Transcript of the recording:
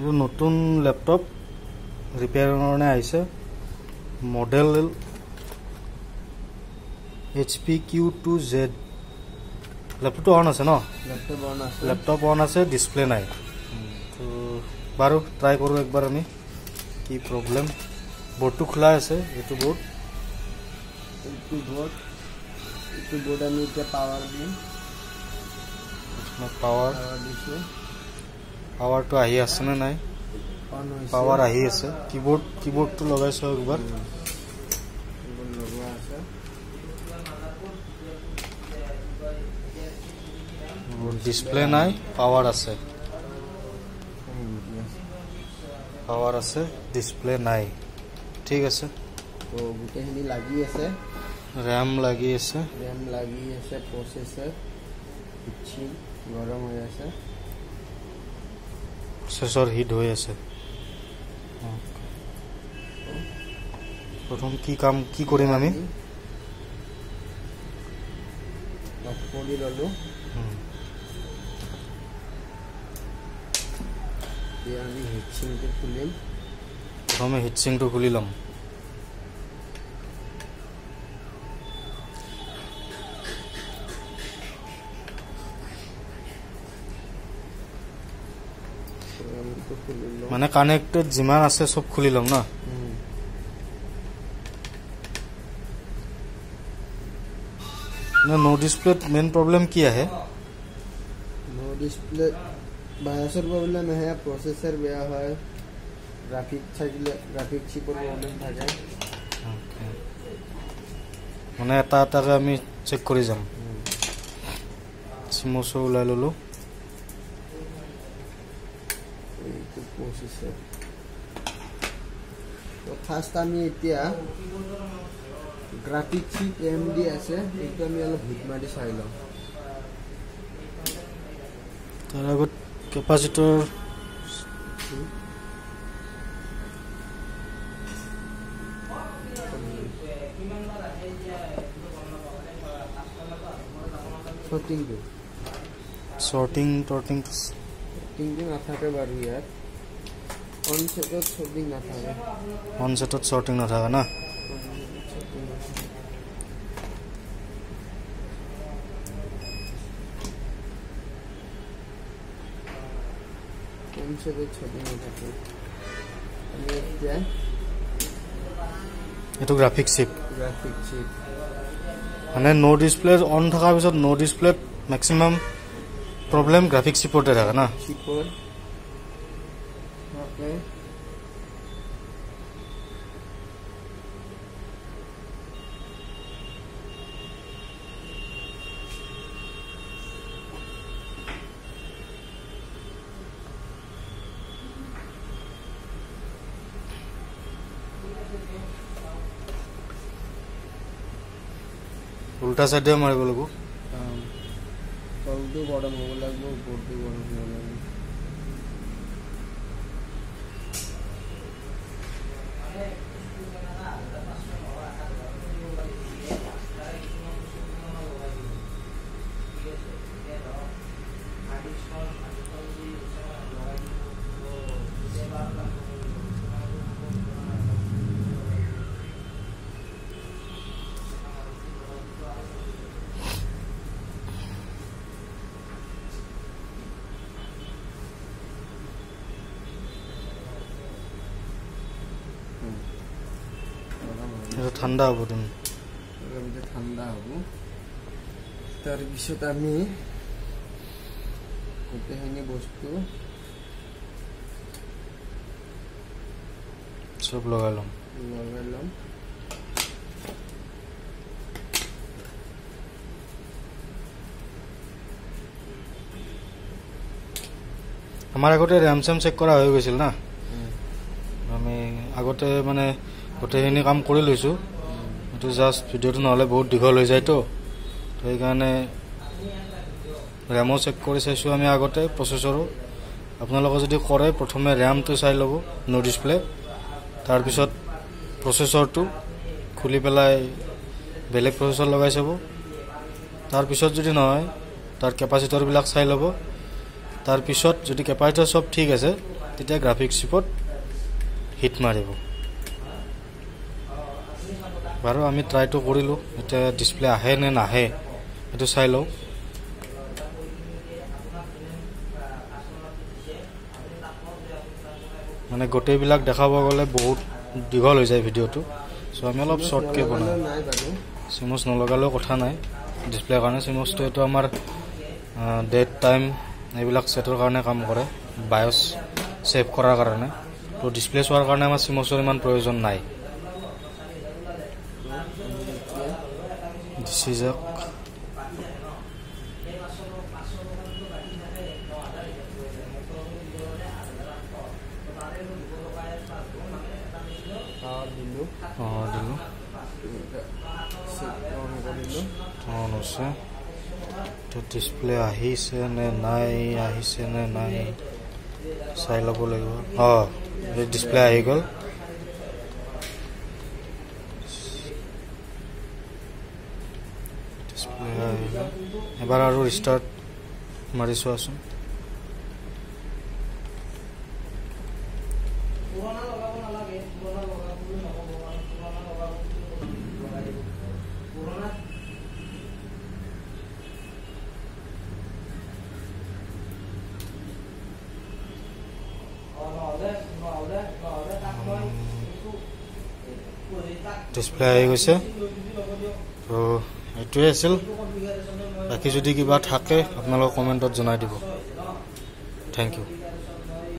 এইটো নতুন লেপটপ ৰিপেয়াৰৰ কাৰণে আহিছে। Model H P Q two Z লেপটপটো অন আছে ন? ল্যাপটপ অন আছে। লেপটপ অন আছে ডিছপ্লে নাই। তো বাৰু ট্ৰাই কৰোঁ একবাৰ আমি। কি প্ৰব্লেম বৰ্ডটো খোলা আছে এইটো বৰ্ড এইটো বোৰ্ড এইটো বোৰ্ড আমি এতিয়া পাৱাৰ দিম। পাৱাৰ দিছোঁ। পাৱাৰটো আহি আছেনে নাই পাৱাৰ আহি আছে লগাইছোঁ একবাৰ এইবোৰ লগোৱা আছে ডিছপ্লে নাই পাৱাৰ আছে পাৱাৰ আছে ডিছপ্লে নাই ঠিক আছে তো লাগি আছে ৰেম লাগি আছে ৰেম লাগি আছে প্ৰচেছৰ গৰম হৈ আছে প্ৰচেছৰ হিট হৈ আছে প্ৰথম কি কাম কি কৰিম আমি অফ কৰি ল'লোঁ উম, এতিয়া আমি হিটচিংটো খুলিম প্ৰথমে হিটচিংটো খুলি ল'ম মানে কানেক্টেড যিমান আছে চব খুলি ল'ম ন। ন' ডিছপ্লেত মেইন প্ৰব্লেম কি আহে? নো ডিসপ্লে বায়াসেৰ প্ৰবলেম আহে প্ৰসেসৰ বেয়া হয় গ্ৰাফিক থাকিলে গ্ৰাফিক চিপৰ প্ৰব্লেম থাকে। মানে এটা এটাকৈ আমি চেক কৰি যাম। চিমচো ওলাই ল'লোঁ। তো ফাৰ্ষ্ট আমি এতিয়া গ্ৰাফিক চিপ এম ডি আছে এইটো আমি অলপ হিট মাৰি চাই লওঁ। তাৰ আগত কেপাচিটৰ শ্বৰ্টিং নাথাকে বাৰু ইয়াত। অন ছেটত শ্বটিং নাথাকে অন ছেটত শ্বৰ্টিং নাথাকে না শ্বটিং নাথাকে অন ছেটত শ্বটিং নাথাকে আমি এতিয়া এইটো গ্ৰাফিক চিপ গ্ৰাফিক চিপ মানে ন' ডিছপ্লে অন থকাৰ পিছত ন' ডিছপ্লেত মেক্সিমাম প্ৰব্লেম গ্ৰাফিক চিপতে থাকে না? থাকে উল্টা চাইডে মাৰিব লাগিব। তলটো গৰম হ'ব লাগিব ওপৰটো গৰম হ'ব লাগিব। গৰম ঠাণ্ডা হ'ব গৰমটো ঠাণ্ডা হ'ব। তাৰপিছত আমি গোটেইখিনি বস্তু চব লগাই ল'ম। লগাই ল'ম। আমাৰ আগতে ৰেম চেম চেক কৰা হৈ গৈছিল না। আমি আগতে মানে গোটেইখিনি কাম কৰি লৈছোঁ। এইটো জাষ্ট ভিডিঅ'টো নহ'লে বহুত দীঘল হৈ যায়তো। তো সেইকাৰণে ৰেমো চেক কৰি চাইছোঁ আমি আগতে প্ৰচেছৰো আপোনালোকে যদি কৰে প্ৰথমে ৰেমটো চাই ল'ব ন' ডিছপ্লে তাৰপিছত প্ৰচেছৰটো খুলি পেলাই বেলেগ প্ৰচেছৰ লগাই চাব। তাৰপিছত যদি নহয় তাৰ কেপাচিটৰবিলাক চাই ল'ব। তাৰপিছত যদি কেপাচিটৰ চব ঠিক আছে তেতিয়া গ্ৰাফিক্স চিপত হিট মাৰিব। বাৰু আমি ট্ৰাইটো কৰিলোঁ। এতিয়া ডিছপ্লে আহে নে নাহে সেইটো চাই লওঁ। মানে গোটেইবিলাক দেখাব গ'লে বহুত দীঘল হৈ যায় ভিডিঅ'টো। চ' আমি অলপ শ্বৰ্টকৈ বনাওঁ। চিমচ নলগালেও কথা নাই। ডিছপ্লেৰ কাৰণে চিমচটো এইটো আমাৰ ডেট টাইম এইবিলাক ছেটৰ কাৰণে কাম কৰে। বায়'ছ ছেভ কৰাৰ কাৰণে। তো ডিছপ্লে চোৱাৰ কাৰণে আমাৰ চিমচৰ ইমান প্ৰয়োজন নাই। অঁ দিলোঁ অন হৈছে তো ডিছপ্লে আহিছে নে নাই আহিছে নে নাই চাই ল'ব লাগিব অঁ ডিছপ্লে আহি গ'ল ডিছপ্লে আহি গ'ল এবাৰ আৰু ৰিষ্টাৰ্ট মাৰি চোৱাচোন ডিছপ্লে আহি গৈছে। তো এইটোৱে আছিল। বাকী যদি কিবা থাকে আপোনালোকে কমেণ্টত জনাই দিব। Thank U